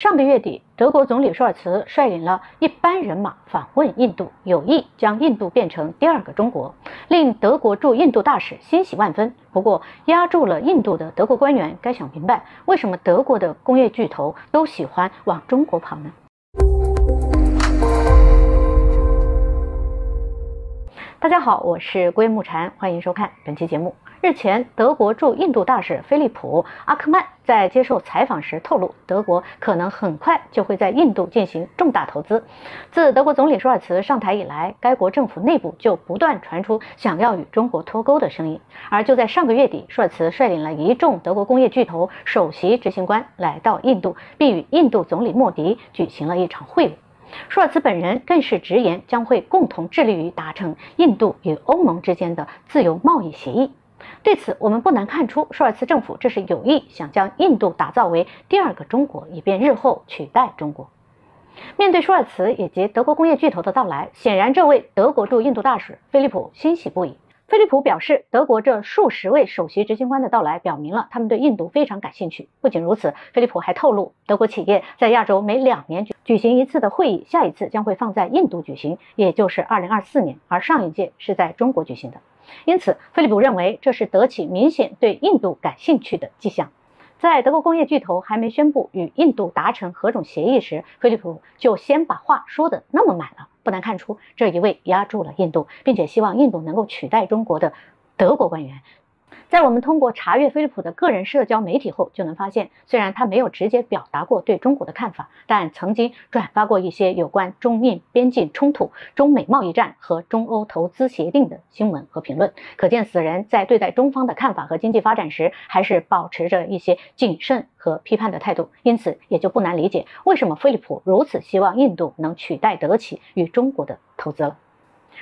上个月底，德国总理舒尔茨率领了一班人马访问印度，有意将印度变成第二个中国，令德国驻印度大使欣喜万分。不过，压住了印度的德国官员该想明白，为什么德国的工业巨头都喜欢往中国跑呢？大家好，我是郭木禅，欢迎收看本期节目。日前，德国驻印度大使菲利普·阿克曼在接受采访时透露，德国可能很快就会在印度进行重大投资。自德国总理舒尔茨上台以来，该国政府内部就不断传出想要与中国脱钩的声音。而就在上个月底，舒尔茨率领了一众德国工业巨头首席执行官来到印度，并与印度总理莫迪举行了一场会晤。舒尔茨本人更是直言，将会共同致力于达成印度与欧盟之间的自由贸易协议。对此，我们不难看出，舒尔茨政府这是有意想将印度打造为第二个中国，以便日后取代中国。面对舒尔茨以及德国工业巨头的到来，显然这位德国驻印度大使菲利普欣喜不已。菲利普表示，德国这数十位首席执行官的到来，表明了他们对印度非常感兴趣。不仅如此，菲利普还透露，德国企业在亚洲每两年举举行一次的会议，下一次将会放在印度举行，也就是二零二四年，而上一届是在中国举行的。因此，菲利普认为这是德企明显对印度感兴趣的迹象。在德国工业巨头还没宣布与印度达成何种协议时，菲利普就先把话说得那么满了。不难看出，这一位压住了印度，并且希望印度能够取代中国的德国官员。在我们通过查阅菲利普的个人社交媒体后，就能发现，虽然他没有直接表达过对中国的看法，但曾经转发过一些有关中印边境冲突、中美贸易战和中欧投资协定的新闻和评论。可见，此人在对待中方的看法和经济发展时，还是保持着一些谨慎和批判的态度。因此，也就不难理解为什么菲利普如此希望印度能取代德企与中国的投资了。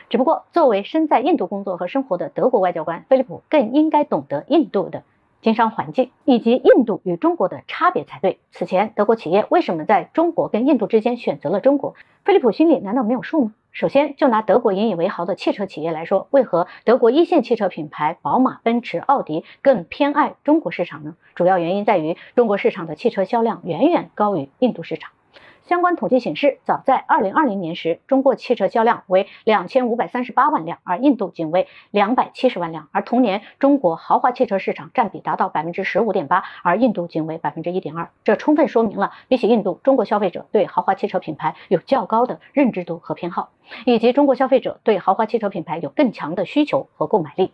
只不过，作为身在印度工作和生活的德国外交官，菲利普更应该懂得印度的经商环境以及印度与中国的差别才对。此前，德国企业为什么在中国跟印度之间选择了中国？菲利普心里难道没有数吗？首先，就拿德国引以为豪的汽车企业来说，为何德国一线汽车品牌宝马、奔驰、奥迪更偏爱中国市场呢？主要原因在于中国市场的汽车销量远远高于印度市场。相关统计显示，早在2020年时，中国汽车销量为2538万辆，而印度仅为270万辆。而同年，中国豪华汽车市场占比达到15.8%，而印度仅为1.2%。这充分说明了，比起印度，中国消费者对豪华汽车品牌有较高的认知度和偏好，以及中国消费者对豪华汽车品牌有更强的需求和购买力。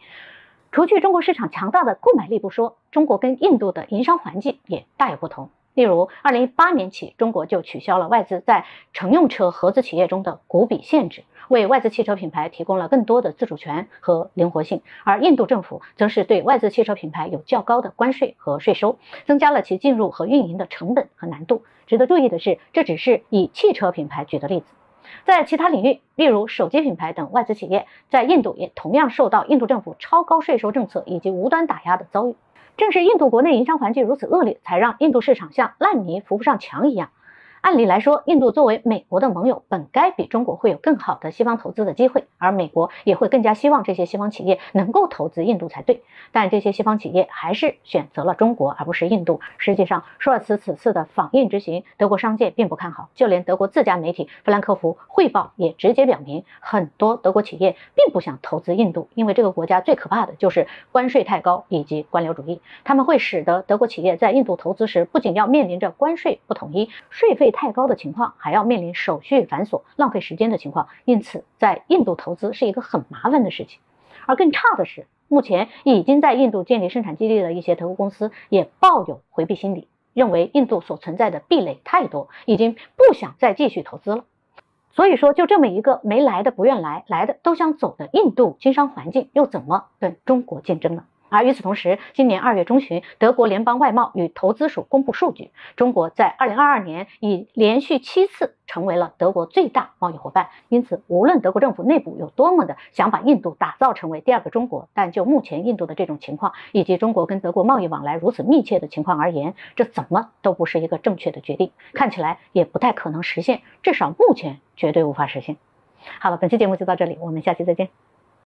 除去中国市场强大的购买力不说，中国跟印度的营商环境也大有不同。例如，二零一八年起，中国就取消了外资在乘用车合资企业中的股比限制，为外资汽车品牌提供了更多的自主权和灵活性。而印度政府则是对外资汽车品牌有较高的关税和税收，增加了其进入和运营的成本和难度。值得注意的是，这只是以汽车品牌举的例子，在其他领域，例如手机品牌等外资企业，在印度也同样受到印度政府超高税收政策以及无端打压的遭遇。正是印度国内营商环境如此恶劣，才让印度市场像烂泥扶不上墙一样。按理来说，印度作为美国的盟友，本该比中国会有更好的西方投资的机会，而美国也会更加希望这些西方企业能够投资印度才对。但这些西方企业还是选择了中国而不是印度。实际上，舒尔茨此次的访印之行，德国商界并不看好，就连德国自家媒体《弗兰克福汇报》也直接表明，很多德国企业并不想投资印度，因为这个国家最可怕的就是关税太高以及官僚主义，他们会使得德国企业在印度投资时，不仅要面临着关税不统一、税费。太高的情况，还要面临手续繁琐、浪费时间的情况，因此在印度投资是一个很麻烦的事情。而更差的是，目前已经在印度建立生产基地的一些德国公司也抱有回避心理，认为印度所存在的壁垒太多，已经不想再继续投资了。所以说，就这么一个没来的不愿来，来的都想走的印度经商环境，又怎么跟中国竞争呢？而与此同时，今年二月中旬，德国联邦外贸与投资署公布数据，中国在二零二二年已连续七次成为了德国最大贸易伙伴。因此，无论德国政府内部有多么的想把印度打造成为第二个中国，但就目前印度的这种情况，以及中国跟德国贸易往来如此密切的情况而言，这怎么都不是一个正确的决定，看起来也不太可能实现，至少目前绝对无法实现。好了，本期节目就到这里，我们下期再见。